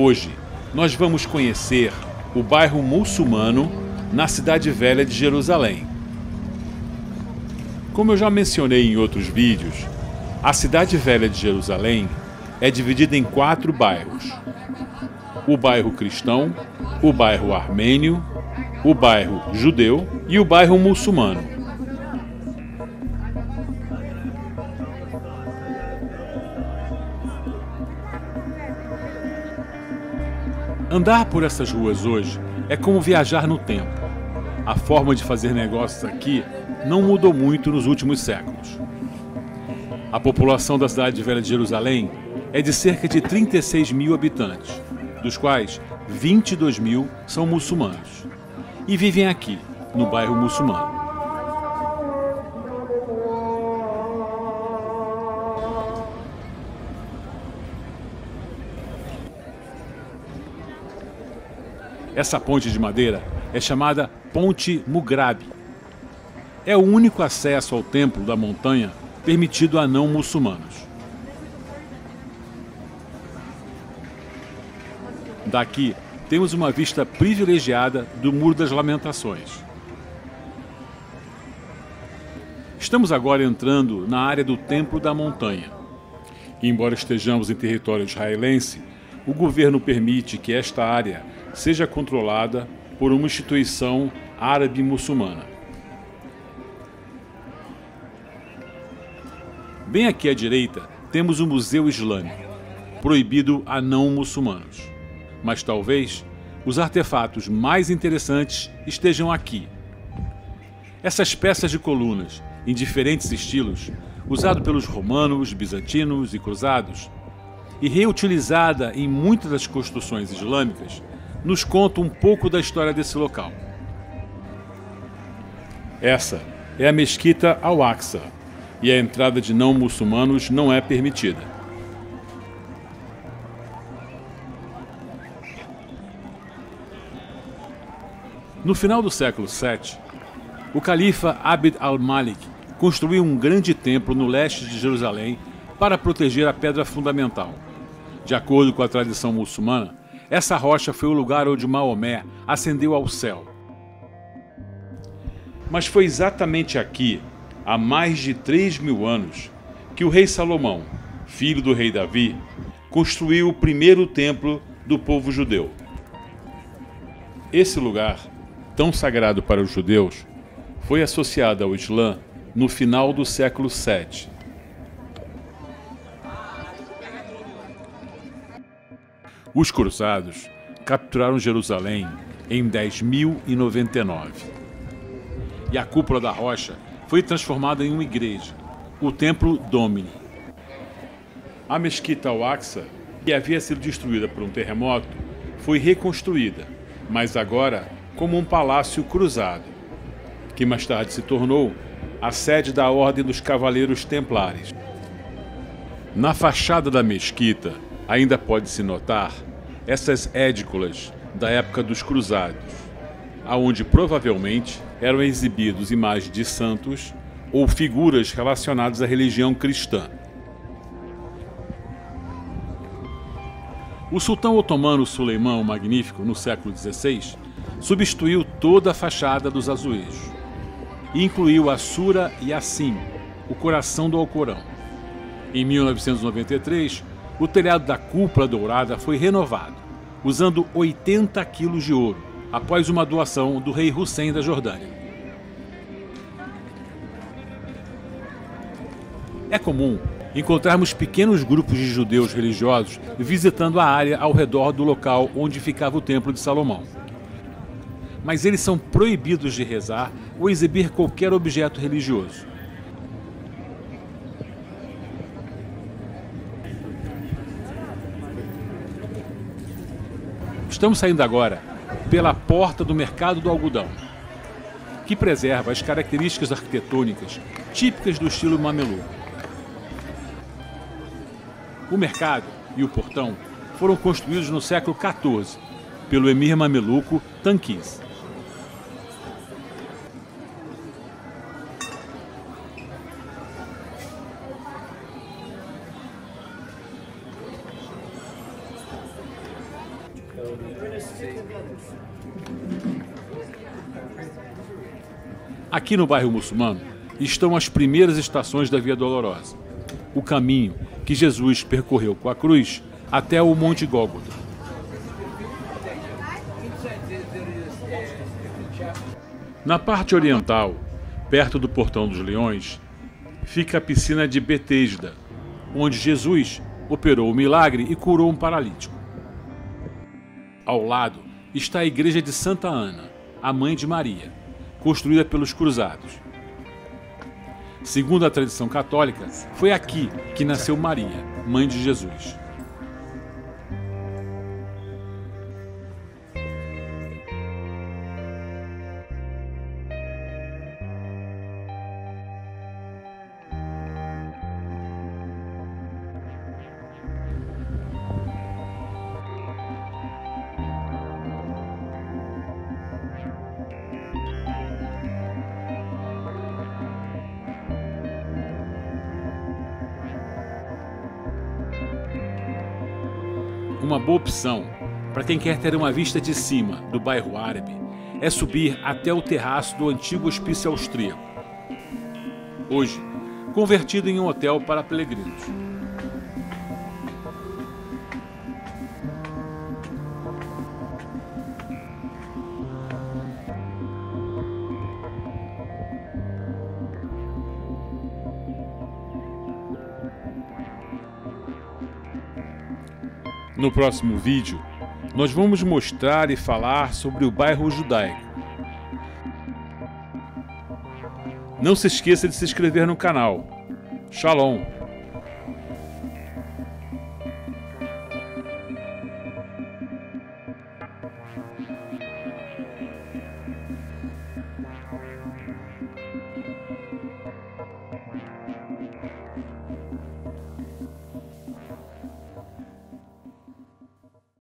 Hoje, nós vamos conhecer o bairro muçulmano na cidade velha de Jerusalém. Como eu já mencionei em outros vídeos, a cidade velha de Jerusalém é dividida em quatro bairros: o bairro cristão, o bairro armênio, o bairro judeu e o bairro muçulmano. Andar por essas ruas hoje é como viajar no tempo. A forma de fazer negócios aqui não mudou muito nos últimos séculos. A população da cidade velha de Jerusalém é de cerca de 36 mil habitantes, dos quais 22 mil são muçulmanos e vivem aqui, no bairro muçulmano. Essa ponte de madeira é chamada Ponte Mugrabi. É o único acesso ao templo da montanha permitido a não muçulmanos. Daqui temos uma vista privilegiada do Muro das Lamentações. Estamos agora entrando na área do Templo da Montanha. Embora estejamos em território israelense, o governo permite que esta área seja controlada por uma instituição árabe muçulmana. Bem aqui à direita temos o Museu Islâmico, proibido a não muçulmanos. Mas talvez os artefatos mais interessantes estejam aqui. Essas peças de colunas, em diferentes estilos, usado pelos romanos, bizantinos e cruzados, e reutilizada em muitas das construções islâmicas, nos conta um pouco da história desse local. Essa é a mesquita Al-Aqsa e a entrada de não muçulmanos não é permitida. No final do século VII, o califa Abd al-Malik construiu um grande templo no leste de Jerusalém para proteger a pedra fundamental. De acordo com a tradição muçulmana, essa rocha foi o lugar onde Maomé ascendeu ao céu. Mas foi exatamente aqui, há mais de 3 mil anos, que o rei Salomão, filho do rei Davi, construiu o primeiro templo do povo judeu. Esse lugar, tão sagrado para os judeus, foi associado ao Islã no final do século VII Os cruzados capturaram Jerusalém em 10.099. E a cúpula da rocha foi transformada em uma igreja, o Templo Domini. A mesquita Al-Aqsa, que havia sido destruída por um terremoto, foi reconstruída, mas agora como um palácio cruzado, que mais tarde se tornou a sede da Ordem dos Cavaleiros Templares. Na fachada da mesquita ainda pode-se notar essas édiculas da época dos cruzados, aonde provavelmente eram exibidos imagens de santos ou figuras relacionadas à religião cristã. O sultão otomano Suleimão o Magnífico, no século XVI, substituiu toda a fachada dos azulejos e incluiu a Sura Yassin, o coração do Alcorão. Em 1993, o telhado da cúpula dourada foi renovado, usando 80 quilos de ouro, após uma doação do rei Hussein da Jordânia. É comum encontrarmos pequenos grupos de judeus religiosos visitando a área ao redor do local onde ficava o Templo de Salomão. Mas eles são proibidos de rezar ou exibir qualquer objeto religioso. Estamos saindo agora pela porta do mercado do algodão, que preserva as características arquitetônicas típicas do estilo mameluco. O mercado e o portão foram construídos no século XIV pelo emir mameluco Tanquis. Aqui no bairro muçulmano estão as primeiras estações da Via Dolorosa, o caminho que Jesus percorreu com a cruz até o Monte Gólgota. Na parte oriental, perto do Portão dos Leões, fica a piscina de Betesda, onde Jesus operou o milagre e curou um paralítico. Ao lado está a igreja de Santa Ana, a mãe de Maria, construída pelos cruzados. Segundo a tradição católica, foi aqui que nasceu Maria, mãe de Jesus. Uma boa opção para quem quer ter uma vista de cima do bairro árabe é subir até o terraço do antigo hospício austríaco, hoje convertido em um hotel para peregrinos. No próximo vídeo, nós vamos mostrar e falar sobre o bairro judaico. Não se esqueça de se inscrever no canal. Shalom!